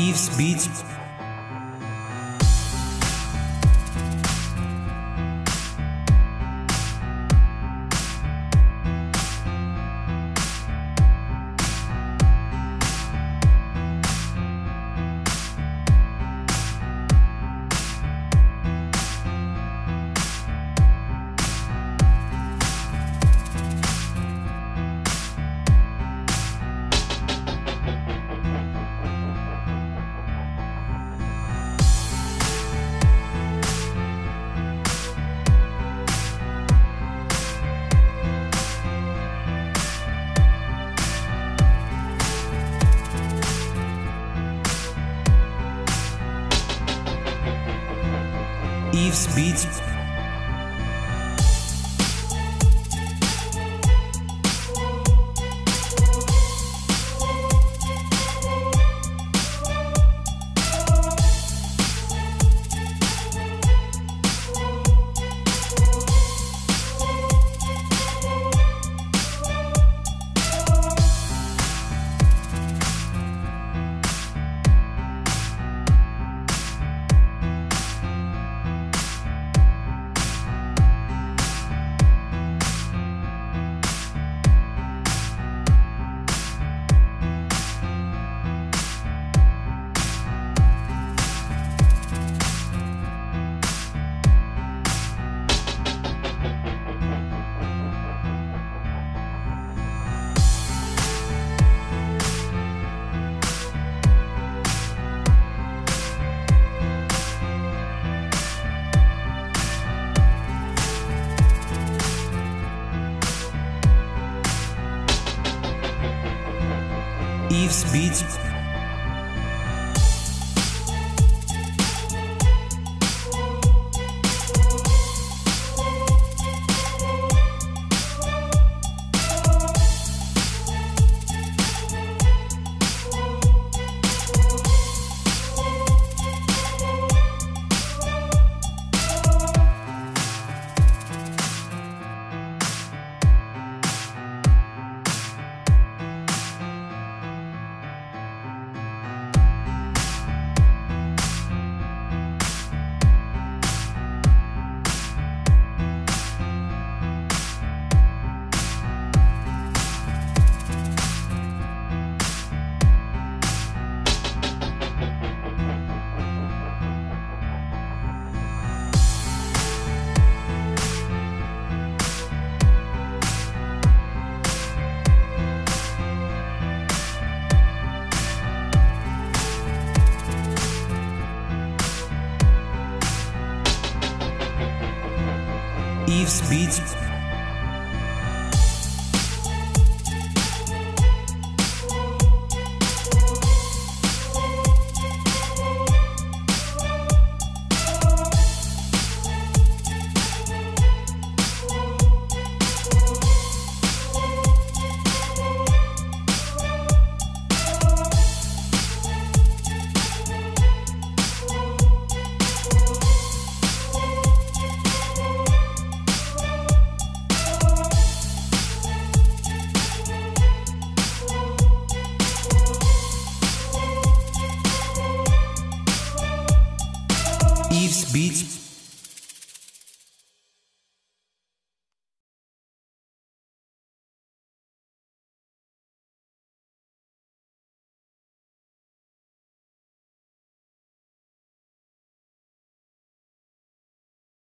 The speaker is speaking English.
Eve's Beats Eve's Beats Eve's Beats Eve's Beats Leaves Beats